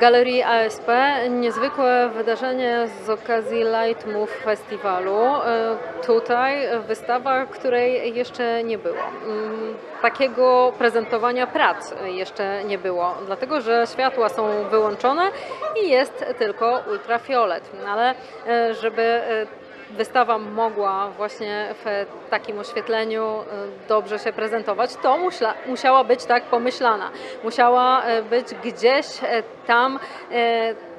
Galerii ASP niezwykłe wydarzenie z okazji Light Move Festiwalu. E, tutaj wystawa, której jeszcze nie było. Mm, takiego prezentowania prac jeszcze nie było, dlatego że światła są wyłączone i jest tylko ultrafiolet. Ale e, żeby e, wystawa mogła właśnie w takim oświetleniu e, dobrze się prezentować, to musiała być tak pomyślana. Musiała e, być gdzieś e, tam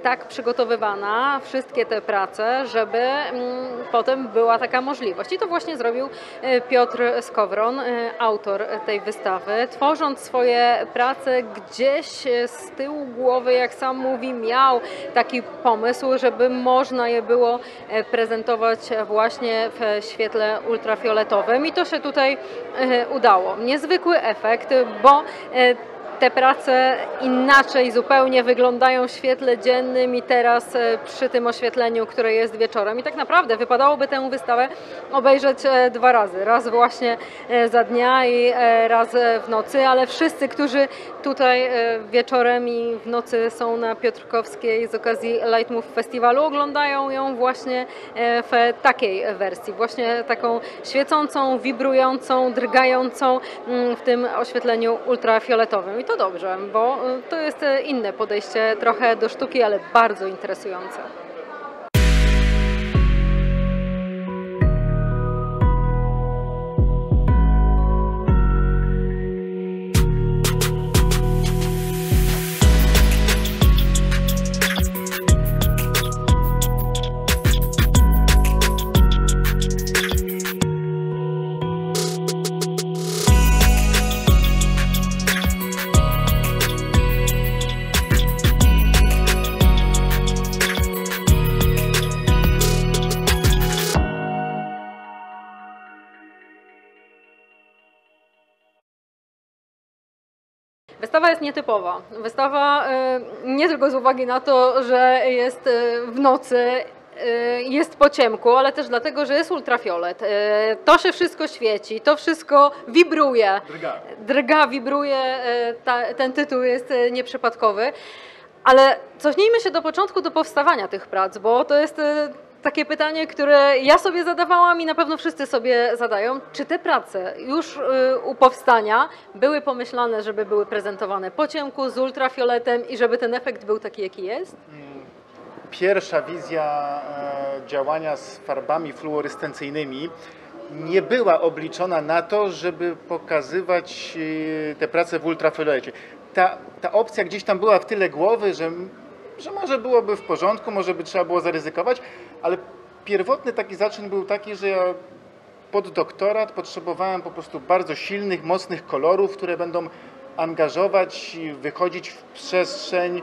tak przygotowywana, wszystkie te prace, żeby mm, potem była taka możliwość. I to właśnie zrobił e, Piotr Skowron, e, autor tej wystawy. Tworząc swoje prace gdzieś e, z tyłu głowy, jak sam mówi, miał taki pomysł, żeby można je było prezentować właśnie w świetle ultrafioletowym i to się tutaj udało. Niezwykły efekt, bo te prace inaczej zupełnie wyglądają w świetle dziennym i teraz e, przy tym oświetleniu, które jest wieczorem. I tak naprawdę wypadałoby tę wystawę obejrzeć e, dwa razy. Raz właśnie e, za dnia i raz w nocy, ale wszyscy, którzy tutaj wieczorem i w nocy są na Piotrkowskiej z okazji Light Move Festiwalu, oglądają ją właśnie w takiej wersji, właśnie taką świecącą, wibrującą, drgającą mm, w tym oświetleniu ultrafioletowym. I to dobrze, bo y, to jest y, inne podejście trochę do sztuki, ale bardzo interesujące. Nietypowa. Wystawa y, nie tylko z uwagi na to, że jest y, w nocy, y, jest po ciemku, ale też dlatego, że jest ultrafiolet. To się wszystko świeci, to wszystko wibruje. Drga. Drga, wibruje. Ten tytuł jest nieprzypadkowy. Ale cofnijmy się do początku, do powstawania tych prac, bo to jest takie pytanie, które ja sobie zadawałam i na pewno wszyscy sobie zadają. Czy te prace już y, u powstania były pomyślane, żeby były prezentowane po ciemku, z ultrafioletem i żeby ten efekt był taki, jaki jest? Pierwsza wizja e, działania z farbami fluorescencyjnymi nie była obliczona na to, żeby pokazywać e, te prace w ultrafiolecie. Ta, ta opcja gdzieś tam była w tyle głowy, że że może byłoby w porządku, może by trzeba było zaryzykować, ale pierwotny taki zaczyn był taki, że ja pod doktorat potrzebowałem po prostu bardzo silnych, mocnych kolorów, które będą angażować, wychodzić w przestrzeń,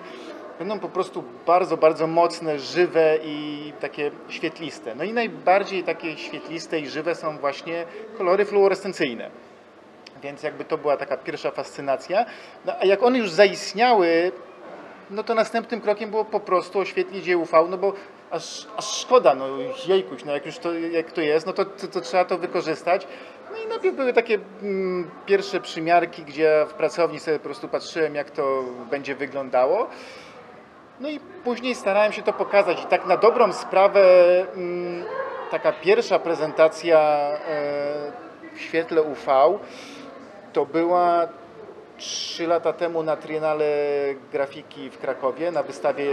będą po prostu bardzo, bardzo mocne, żywe i takie świetliste. No i najbardziej takie świetliste i żywe są właśnie kolory fluorescencyjne. Więc jakby to była taka pierwsza fascynacja. No, a jak one już zaistniały, no to następnym krokiem było po prostu oświetlić je UV, no bo aż, aż szkoda, no jejkuś, no jak już to, jak to jest, no to, to, to trzeba to wykorzystać. No i najpierw były takie mm, pierwsze przymiarki, gdzie w pracowni sobie po prostu patrzyłem, jak to będzie wyglądało. No i później starałem się to pokazać. I tak na dobrą sprawę mm, taka pierwsza prezentacja e, w świetle UV to była trzy lata temu na Triennale Grafiki w Krakowie, na wystawie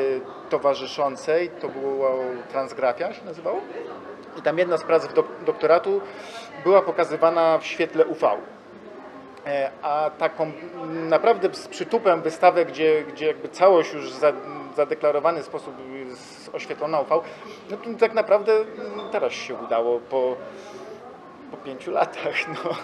towarzyszącej, to było Transgrafia się nazywało. I tam jedna z prac doktoratu była pokazywana w świetle UV. E, a taką naprawdę z przytupem wystawę, gdzie, gdzie jakby całość już za, zadeklarowany sposób oświetlona UV, no to tak naprawdę teraz się udało po, po pięciu latach. No.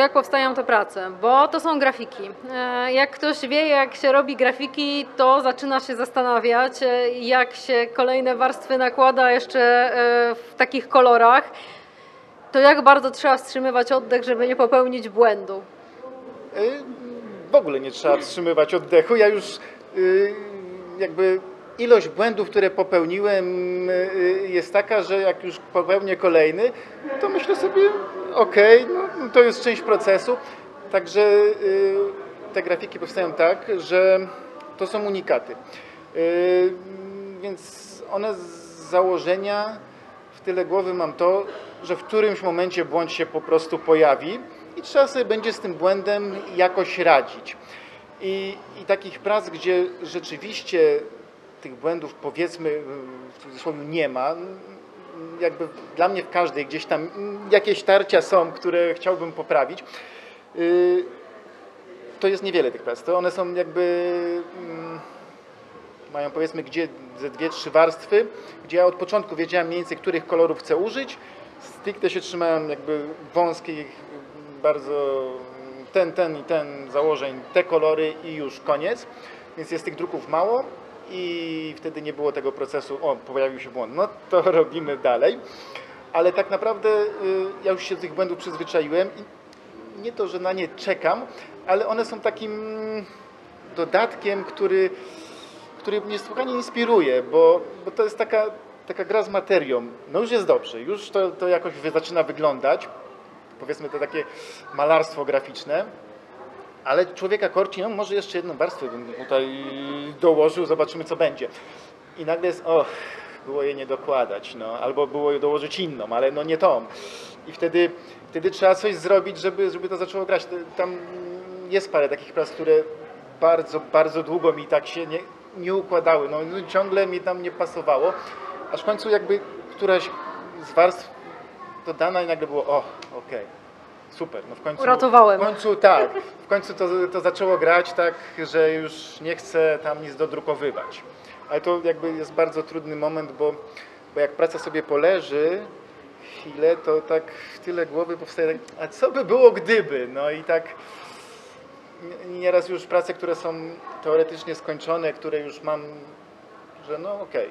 To jak powstają te prace, bo to są grafiki. E, Jak ktoś wie, jak się robi grafiki, to zaczyna się zastanawiać, e, jak się kolejne warstwy nakłada jeszcze e, w takich kolorach, to jak bardzo trzeba wstrzymywać oddech, żeby nie popełnić błędu. W ogóle nie trzeba wstrzymywać oddechu. Ja już jakby ilość błędów, które popełniłem, y, jest taka, że jak już popełnię kolejny, to myślę sobie, okej, no, no to jest część procesu. Także y, te grafiki powstają tak, że to są unikaty. Y, Więc one z założenia w tyle głowy mam to, że w którymś momencie błąd się po prostu pojawi i trzeba sobie będzie z tym błędem jakoś radzić. I, i takich prac, gdzie rzeczywiście tych błędów powiedzmy w cudzysłowie nie ma, jakby dla mnie w każdej gdzieś tam jakieś tarcia są, które chciałbym poprawić, y, to jest niewiele tych prac. To one są jakby mm, mają powiedzmy gdzie ze dwie, trzy warstwy, gdzie ja od początku wiedziałem mniej więcej, których kolorów chcę użyć. Stricte się trzymałem jakby wąskich, bardzo ten, ten i ten założeń, te kolory i już koniec. Więc jest tych druków mało i wtedy nie było tego procesu, o pojawił się błąd, no to robimy dalej. Ale tak naprawdę y, ja już się do tych błędów przyzwyczaiłem i nie to, że na nie czekam, ale one są takim dodatkiem, który który mnie niesłychanie inspiruje, bo, bo to jest taka, taka gra z materią. No już jest dobrze, już to, to jakoś zaczyna wyglądać, powiedzmy to takie malarstwo graficzne, ale człowieka korci, no może jeszcze jedną warstwę bym tutaj dołożył, zobaczymy co będzie. I nagle jest, och, było je nie dokładać, no, albo było je dołożyć inną, ale no nie tą. I wtedy, wtedy trzeba coś zrobić, żeby, żeby to zaczęło grać. Tam jest parę takich prac, które bardzo, bardzo długo mi tak się nie, nie układały. No, no, ciągle mi tam nie pasowało, aż w końcu jakby któraś z warstw dodana i nagle było, o, okej, super, no w końcu... Uratowałem. W końcu tak, w końcu to, to zaczęło grać tak, że już nie chcę tam nic dodrukowywać. Ale to jakby jest bardzo trudny moment, bo, bo jak praca sobie poleży chwilę, to tak w tyle głowy powstaje, tak, a co by było gdyby? No i tak nieraz już prace, które są teoretycznie skończone, które już mam, że no okej,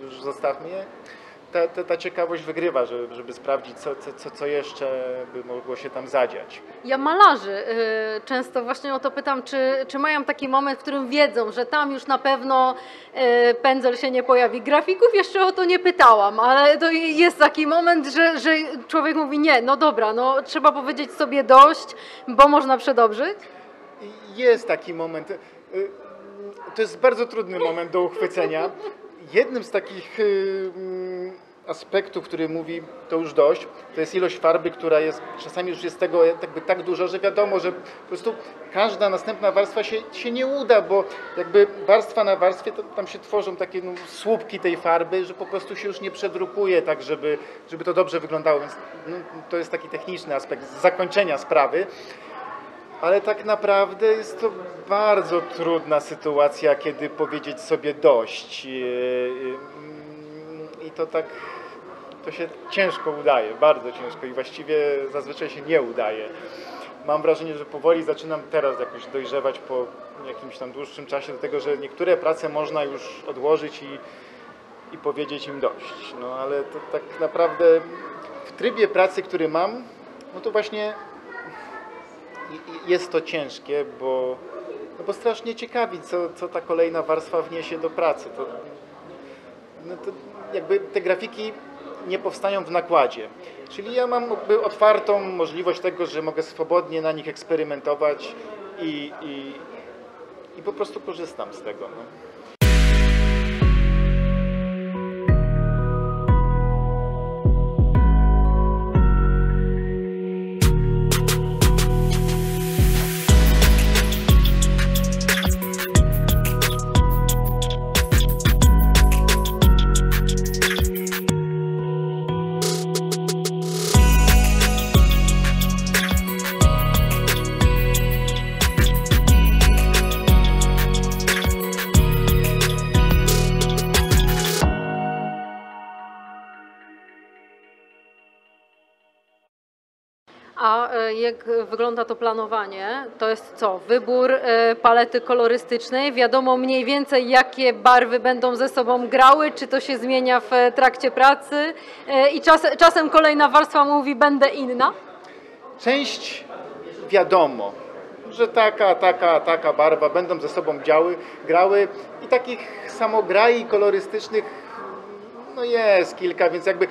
już zostawmy je. Ta, ta, ta ciekawość wygrywa, żeby, żeby sprawdzić, co, co, co, jeszcze by mogło się tam zadziać. Ja malarzy y, często właśnie o to pytam, czy, czy mają taki moment, w którym wiedzą, że tam już na pewno y, pędzel się nie pojawi. Grafików jeszcze o to nie pytałam, ale to jest taki moment, że, że człowiek mówi nie, no dobra, no trzeba powiedzieć sobie dość, bo można przedobrzyć. Jest taki moment. y, To jest bardzo trudny moment do uchwycenia. Jednym z takich aspektów, który mówi to już dość, to jest ilość farby, która jest czasami już jest tego jakby tak dużo, że wiadomo, że po prostu każda następna warstwa się, się nie uda, bo jakby warstwa na warstwie to tam się tworzą takie no, słupki tej farby, że po prostu się już nie przedrukuje tak, żeby, żeby to dobrze wyglądało, więc no, to jest taki techniczny aspekt zakończenia sprawy. Ale tak naprawdę jest to bardzo trudna sytuacja, kiedy powiedzieć sobie dość. I to tak, to się ciężko udaje, bardzo ciężko i właściwie zazwyczaj się nie udaje. Mam wrażenie, że powoli zaczynam teraz jakoś dojrzewać po jakimś tam dłuższym czasie do tego, że niektóre prace można już odłożyć i, i powiedzieć im dość. No ale to tak naprawdę w trybie pracy, który mam, no to właśnie jest to ciężkie, bo, no bo strasznie ciekawi, co, co ta kolejna warstwa wniesie do pracy. To, no to jakby te grafiki nie powstają w nakładzie. Czyli ja mam otwartą możliwość tego, że mogę swobodnie na nich eksperymentować i, i, i po prostu korzystam z tego. No. Jak wygląda to planowanie? To jest co? Wybór e, palety kolorystycznej. Wiadomo mniej więcej, jakie barwy będą ze sobą grały, czy to się zmienia w e, trakcie pracy e, i czas, czasem kolejna warstwa mówi, będę inna. Część wiadomo, że taka, taka, taka barwa będą ze sobą działy, grały i takich samograi kolorystycznych no jest kilka, więc jakby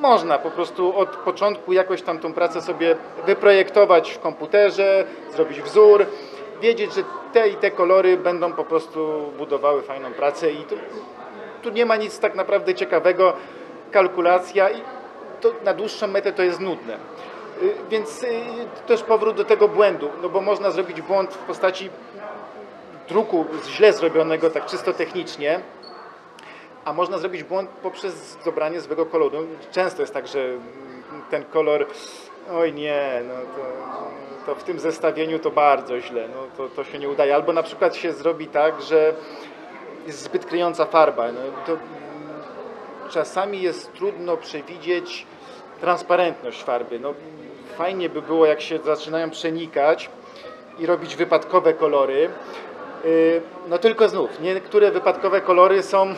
można po prostu od początku jakoś tam tą pracę sobie wyprojektować w komputerze, zrobić wzór, wiedzieć, że te i te kolory będą po prostu budowały fajną pracę i tu, tu nie ma nic tak naprawdę ciekawego, kalkulacja i to na dłuższą metę to jest nudne. Y, Więc y, też powrót do tego błędu, no bo można zrobić błąd w postaci druku źle zrobionego, tak czysto technicznie, a można zrobić błąd poprzez dobranie złego koloru. Często jest tak, że ten kolor, oj nie, no to, to w tym zestawieniu to bardzo źle, no to, to się nie udaje. Albo na przykład się zrobi tak, że jest zbyt kryjąca farba. No to czasami jest trudno przewidzieć transparentność farby. No, fajnie by było, jak się zaczynają przenikać i robić wypadkowe kolory. Yy, No tylko znów, niektóre wypadkowe kolory są,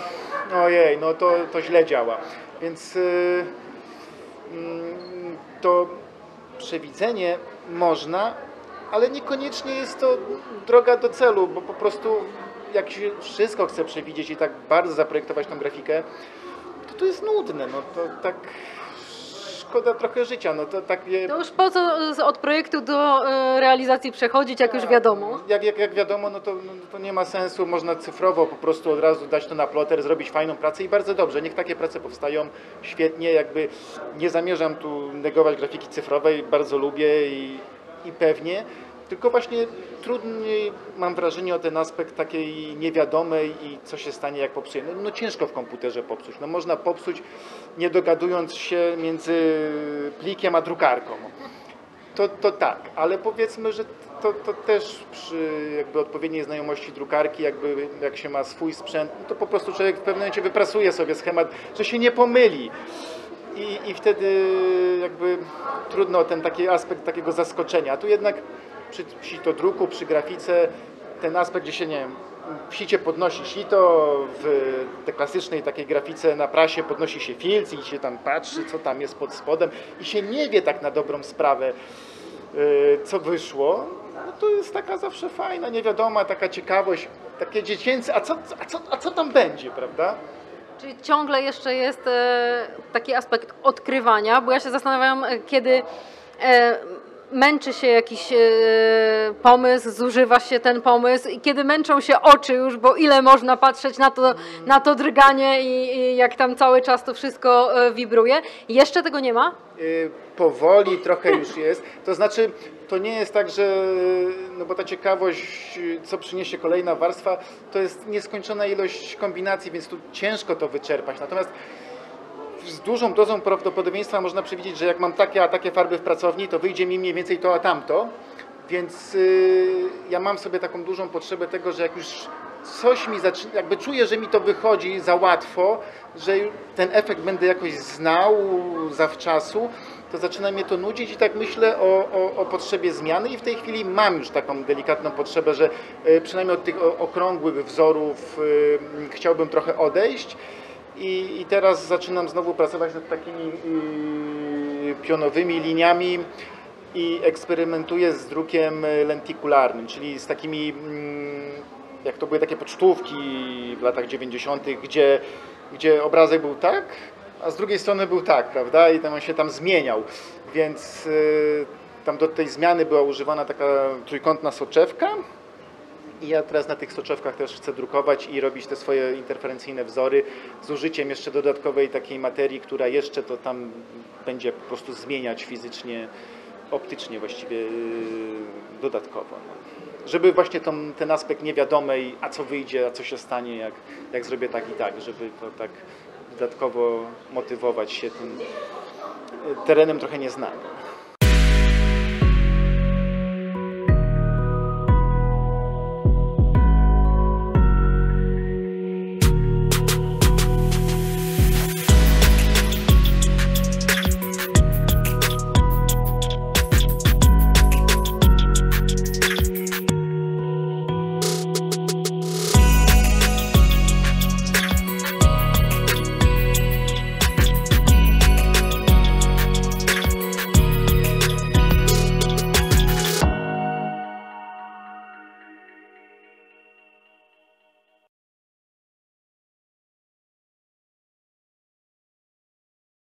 ojej, no to, to źle działa. Więc yy, mm, to przewidzenie można, ale niekoniecznie jest to droga do celu, bo po prostu jak się wszystko chce przewidzieć i tak bardzo zaprojektować tą grafikę, to to jest nudne, no to tak szkoda trochę życia, no to takie... To już po co od projektu do e, realizacji przechodzić, jak już wiadomo? Jak, jak, jak wiadomo, no to, no to nie ma sensu, można cyfrowo po prostu od razu dać to na ploter, zrobić fajną pracę i bardzo dobrze, niech takie prace powstają świetnie, jakby nie zamierzam tu negować grafiki cyfrowej, bardzo lubię i, i pewnie, tylko właśnie trudniej mam wrażenie o ten aspekt takiej niewiadomej i co się stanie jak popsuje. No, no ciężko w komputerze popsuć, no można popsuć nie dogadując się między plikiem a drukarką. To, to tak, ale powiedzmy, że to, to też przy jakby odpowiedniej znajomości drukarki, jakby jak się ma swój sprzęt, to po prostu człowiek w pewnym momencie wyprasuje sobie schemat, że się nie pomyli. I, I wtedy jakby trudno ten taki aspekt takiego zaskoczenia. Tu jednak przy sito druku, przy grafice, ten aspekt, gdzie się nie wiem, w sicie podnosi sito, w tej klasycznej takiej grafice na prasie podnosi się filc i się tam patrzy, co tam jest pod spodem i się nie wie tak na dobrą sprawę, yy, co wyszło, no to jest taka zawsze fajna, niewiadoma, taka ciekawość, takie dziecięce, a co, a co, a co tam będzie, prawda? Czyli ciągle jeszcze jest e, taki aspekt odkrywania, bo ja się zastanawiam, e, kiedy e, męczy się jakiś e, pomysł, zużywa się ten pomysł i kiedy męczą się oczy już, bo ile można patrzeć na to, na to drganie i, i jak tam cały czas to wszystko e, wibruje. Jeszcze tego nie ma? Y, powoli trochę już jest. To znaczy, to nie jest tak, że no bo ta ciekawość, co przyniesie kolejna warstwa, to jest nieskończona ilość kombinacji, więc tu ciężko to wyczerpać. Natomiast z dużą dozą prawdopodobieństwa można przewidzieć, że jak mam takie a takie farby w pracowni, to wyjdzie mi mniej więcej to a tamto. Więc y, ja mam sobie taką dużą potrzebę tego, że jak już coś mi zaczyna, jakby czuję, że mi to wychodzi za łatwo, że ten efekt będę jakoś znał zawczasu, to zaczyna mnie to nudzić i tak myślę o, o, o potrzebie zmiany i w tej chwili mam już taką delikatną potrzebę, że y, przynajmniej od tych okrągłych wzorów y, chciałbym trochę odejść. I, I teraz zaczynam znowu pracować nad takimi y, pionowymi liniami i eksperymentuję z drukiem lentikularnym, czyli z takimi, mm, jak to były takie pocztówki w latach 90., gdzie, gdzie obrazek był tak, a z drugiej strony był tak, prawda? I tam on się tam zmieniał. Więc y, tam do tej zmiany była używana taka trójkątna soczewka, i ja teraz na tych soczewkach też chcę drukować i robić te swoje interferencyjne wzory z użyciem jeszcze dodatkowej takiej materii, która jeszcze to tam będzie po prostu zmieniać fizycznie, optycznie właściwie yy, dodatkowo. No. Żeby właśnie tą, ten aspekt niewiadomej, a co wyjdzie, a co się stanie, jak, jak zrobię tak i tak, żeby to tak dodatkowo motywować się tym yy, terenem trochę nieznanym.